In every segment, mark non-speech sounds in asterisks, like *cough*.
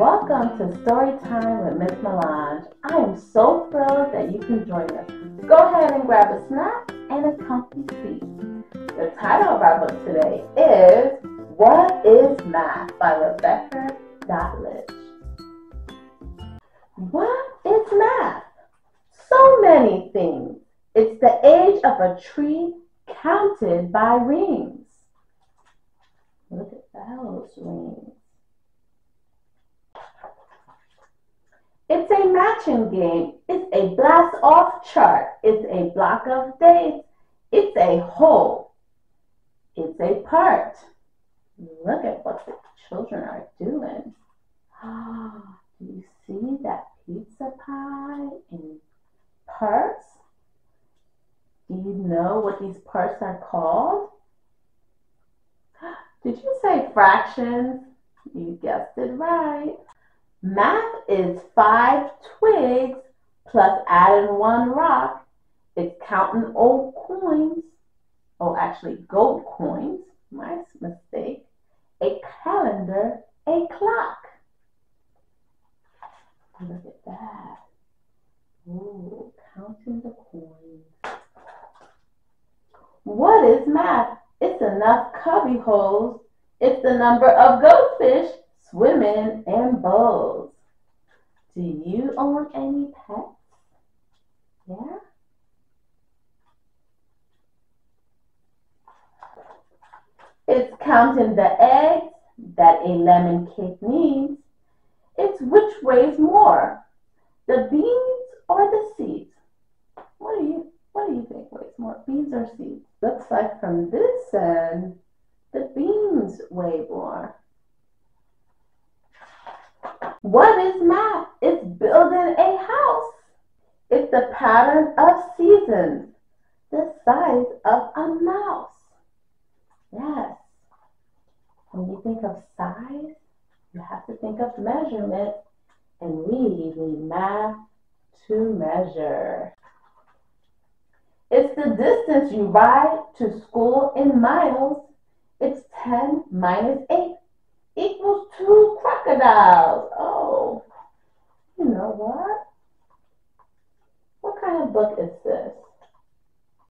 Welcome to Story Time with Miss Melange. I am so thrilled that you can join us. Go ahead and grab a snack and a comfy seat. The title of our book today is What is Math by Rebecca Dotlich. What is math? So many things. It's the age of a tree counted by rings. Look at those rings. It's a matching game. It's a blast off chart. It's a block of dates. It's a whole. It's a part. Look at what the children are doing. *gasps* Do you see that pizza pie in parts? Do you know what these parts are called? *gasps* Did you say fractions? You guessed it right. Math is five twigs plus adding one rock. It's counting old coins. Oh, actually, gold coins. My mistake. A calendar, a clock. Look at that. Ooh, counting the coins. What is math? It's enough cubby holes. It's the number of goldfish swimming, and bowls. Do you own any pets? Yeah? It's counting the eggs that a lemon cake needs. It's which weighs more, the beans or the seeds? What do you what do you think weighs more, beans or seeds? Looks like from this end, the beans weigh more. What is math? It's building a house. It's the pattern of seasons, the size of a mouse. Yes. When you think of size, you have to think of measurement, and we need math to measure. It's the distance you ride to school in miles. It's 10 minus 8 equals two crocodiles. Oh, you know what? What kind of book is this?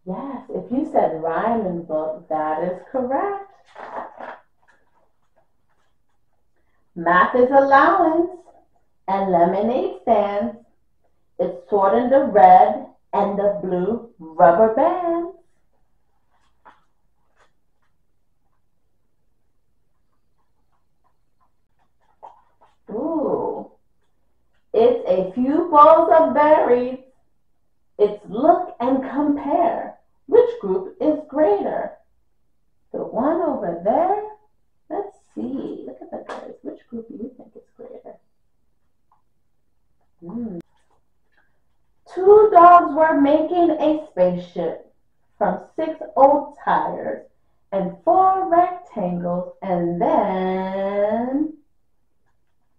Yes, if you said rhyming book, that is correct. Math is allowance and lemonade stands. It's sorting the red and the blue rubber bands. It's a few bowls of berries. It's look and compare. Which group is greater? The one over there? Let's see. Look at the berries. Which group do you think is greater? Mm. Two dogs were making a spaceship from six old tires and four rectangles and then,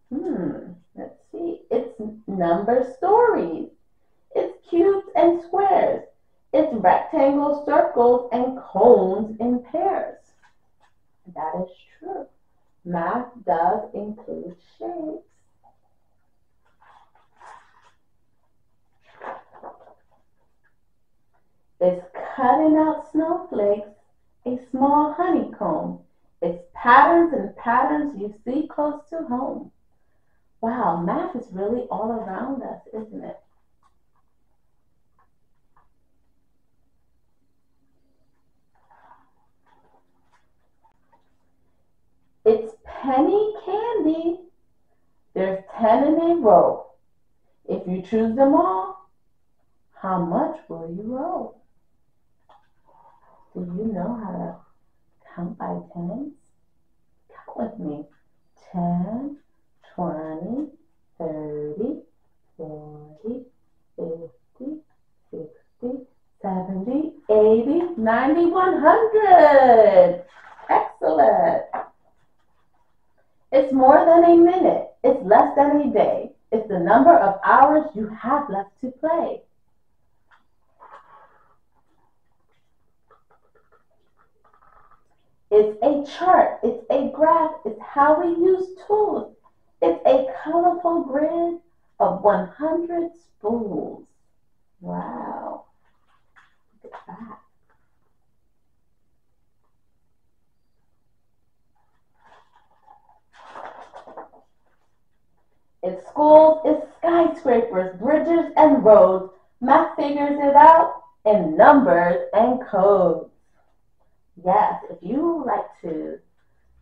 hmm, number stories. It's cubes and squares. It's rectangles, circles, and cones in pairs. That is true. Math does include shapes. It's cutting out snowflakes, a small honeycomb. It's patterns and patterns you see close to home. Wow, math is really all around us, isn't it? It's penny candy. There's 10 in a row. If you choose them all, how much will you owe? Do you know how to count by tens? Count with me. 10, 20, 30, 40, 50, 60, 70, 80, 90, 100. Excellent. It's more than a minute. It's less than a day. It's the number of hours you have left to play. It's a chart. It's a graph. It's how we use tools. It's a colorful grid of 100 spools. Wow. Look at that. It's schools, it's skyscrapers, bridges, and roads. Math figures it out in numbers and codes. Yes, if you like to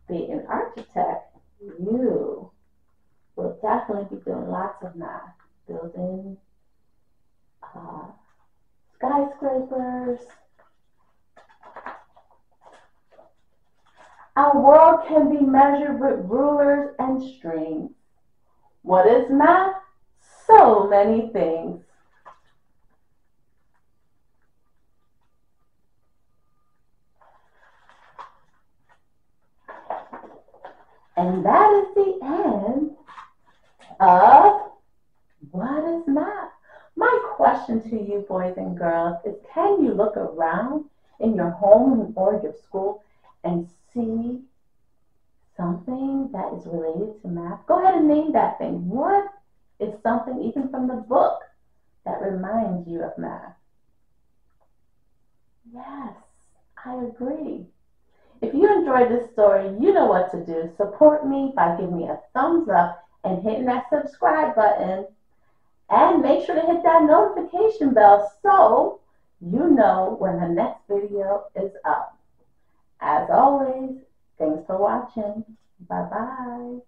be an architect, you will definitely be doing lots of math, building uh, skyscrapers. Our world can be measured with rulers and strings. What is math? So many things. And that is the end of what is math? My question to you, boys and girls, is can you look around in your home or your school and see something that is related to math? Go ahead and name that thing. What is something, even from the book, that reminds you of math? Yes, I agree. If you enjoyed this story, you know what to do. Support me by giving me a thumbs up and hitting that subscribe button. And make sure to hit that notification bell so you know when the next video is up. As always, thanks for watching. Bye-bye.